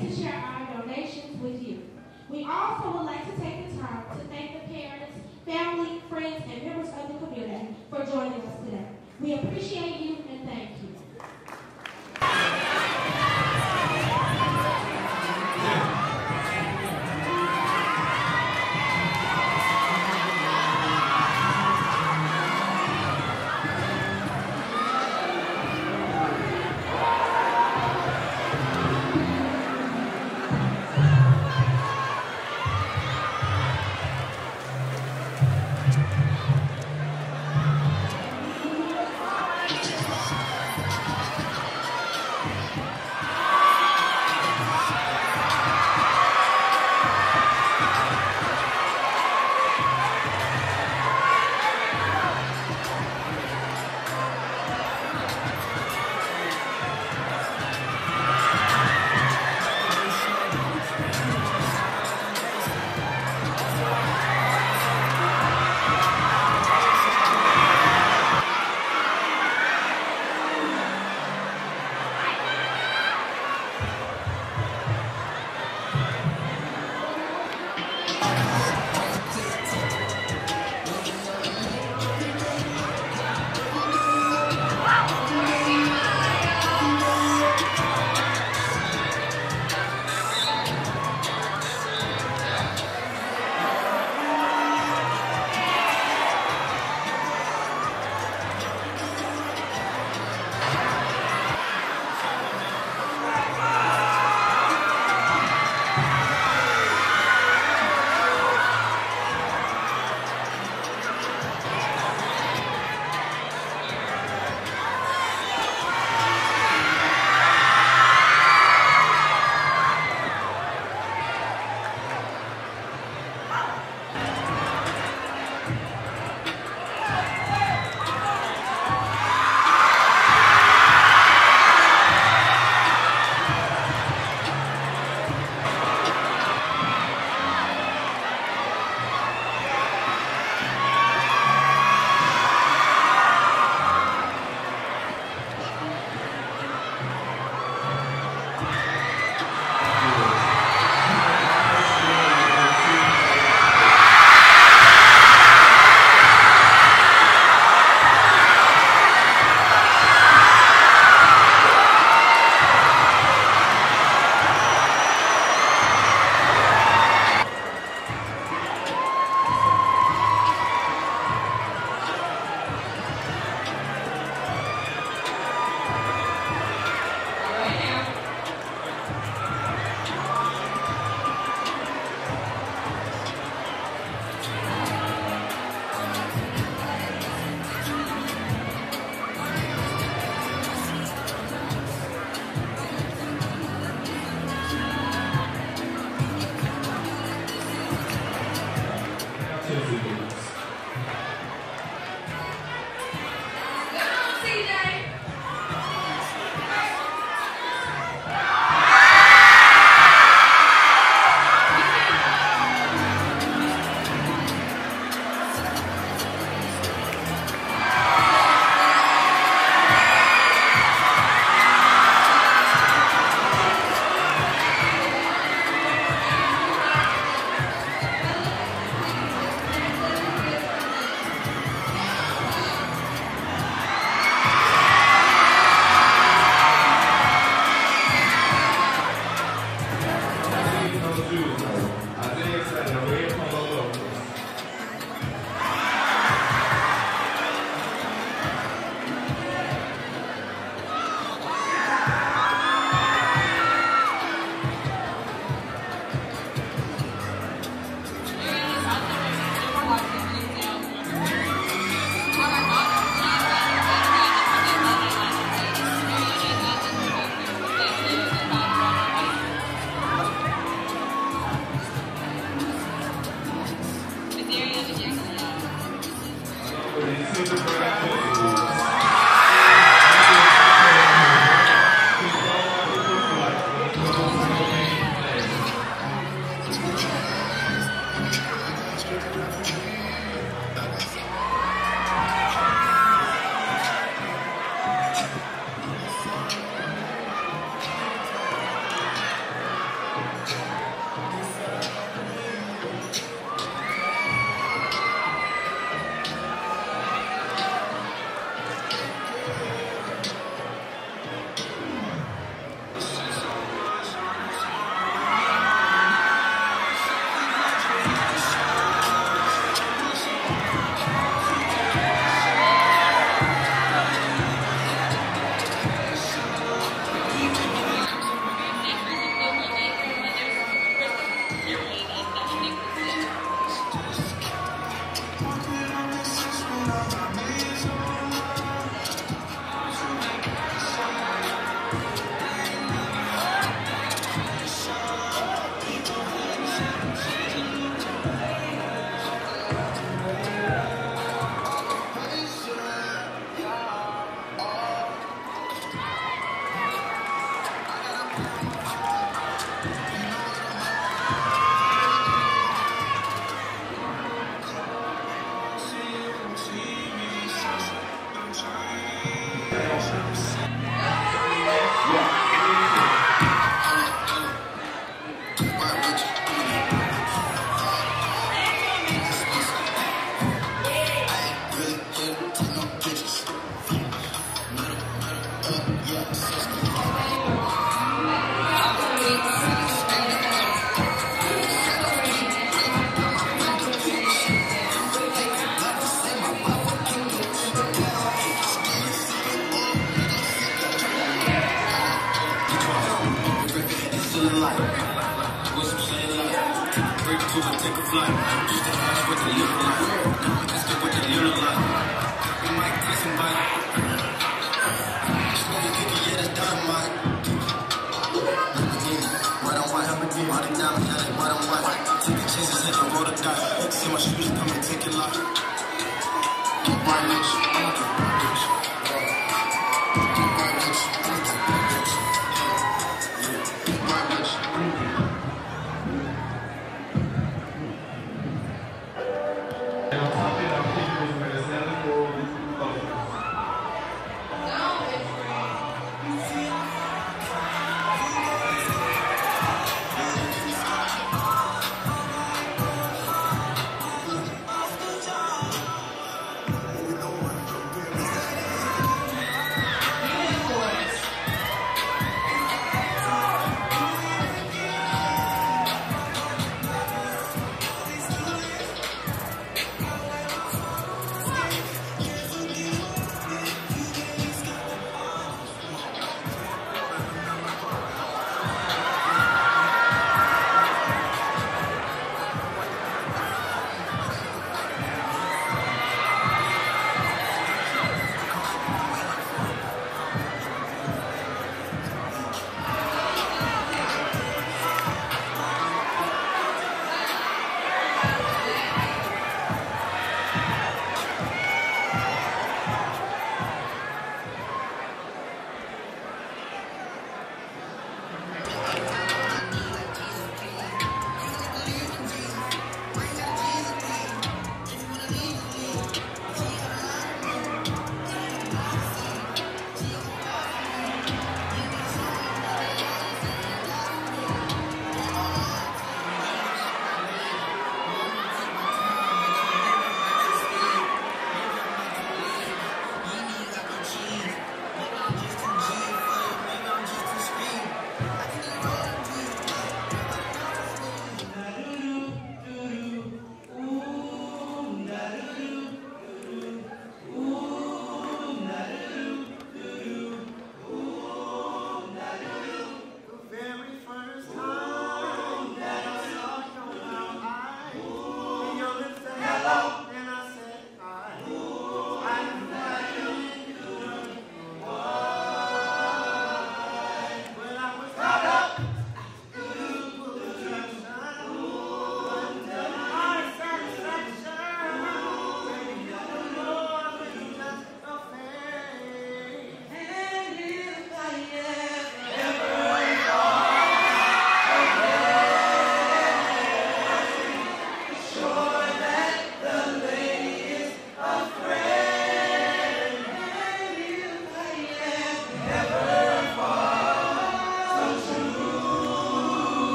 to share our donations with you. We also would like to take Wow.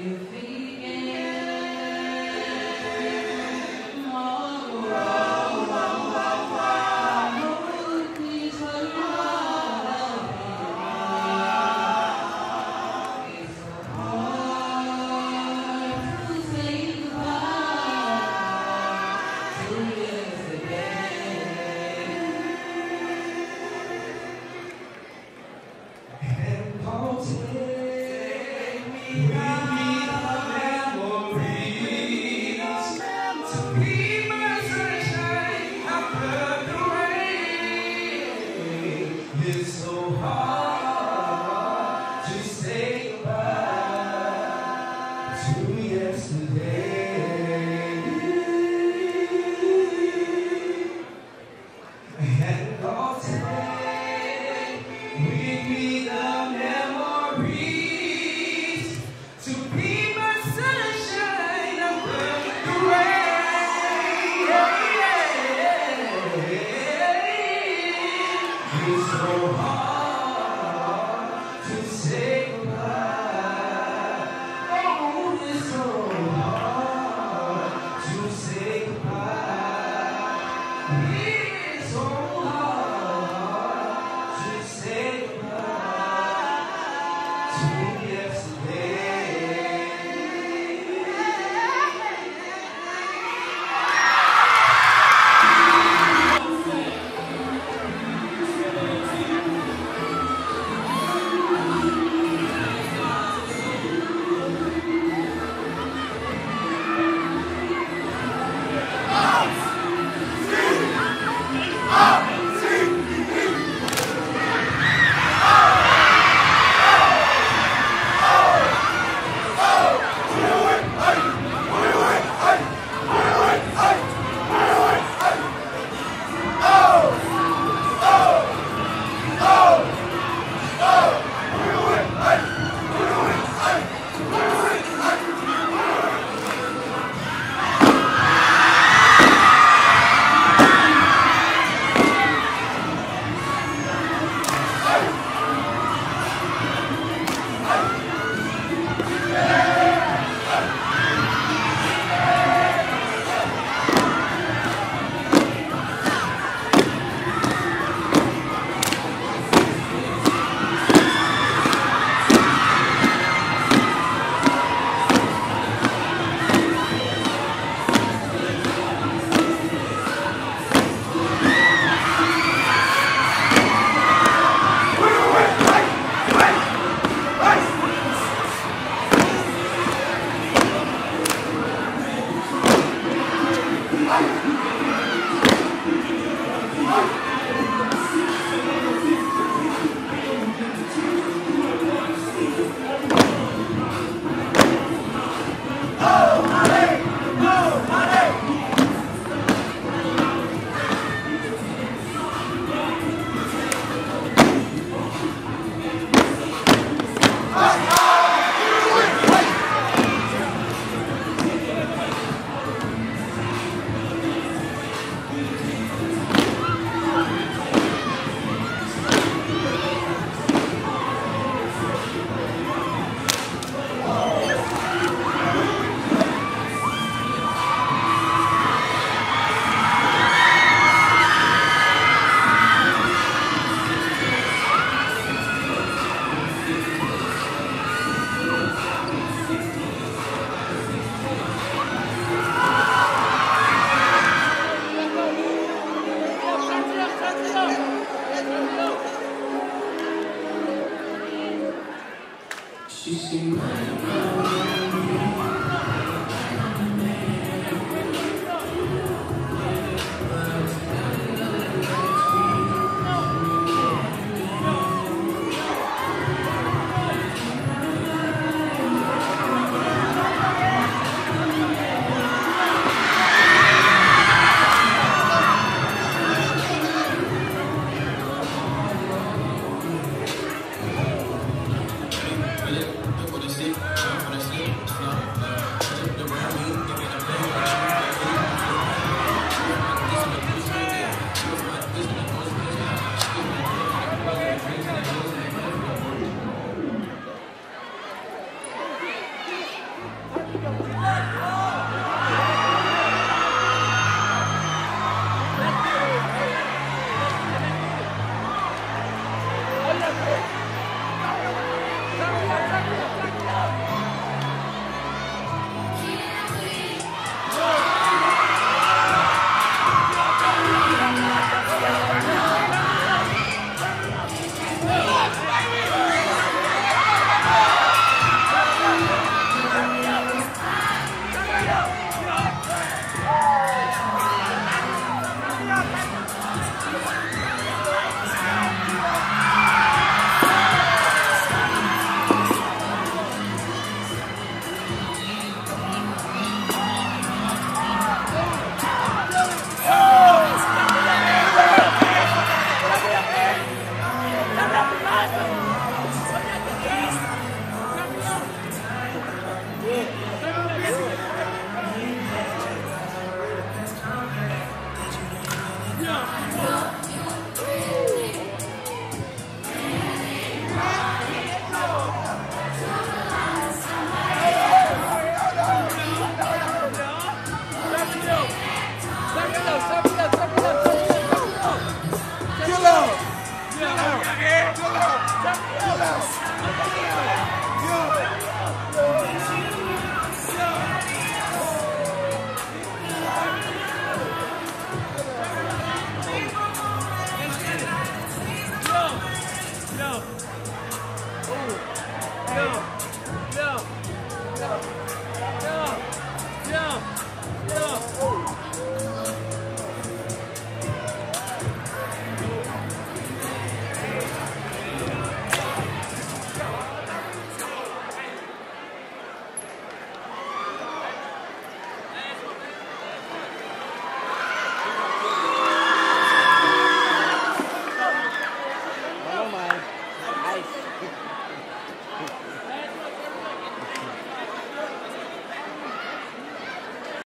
you think She seemed